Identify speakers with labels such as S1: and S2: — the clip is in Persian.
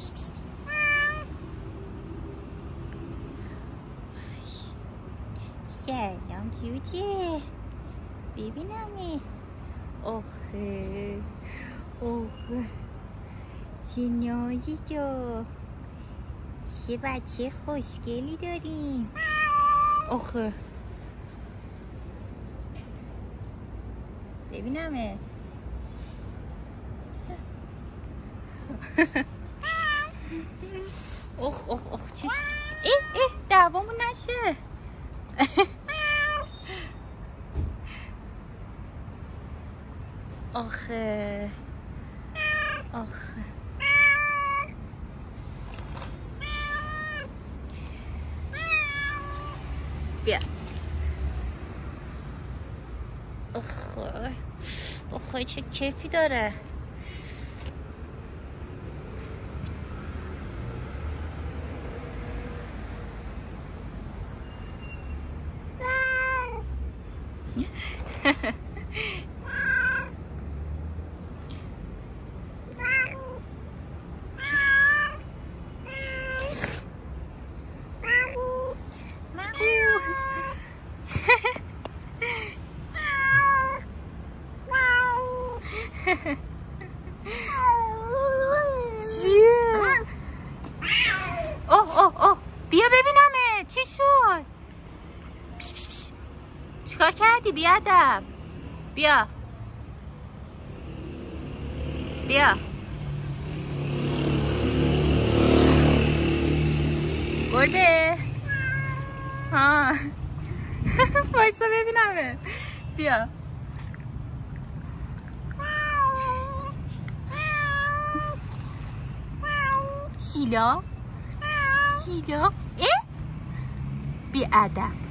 S1: سلام جوجه ببینم آخه آخه چه نازی تو چه بچه خوشگلی داریم آخه ببینمت اخ اخ اخ چی؟ ای ای دعوامون نشه. آخه آخه. بیا. آخه آخه چه کیفی داره. Ha ha ha. چیکار کردی بیادب؟ بیا. بیا. گربه؟ ها. وایسا ببینمه. بیا. شیلا؟ شیلا؟ اه؟ بی ادب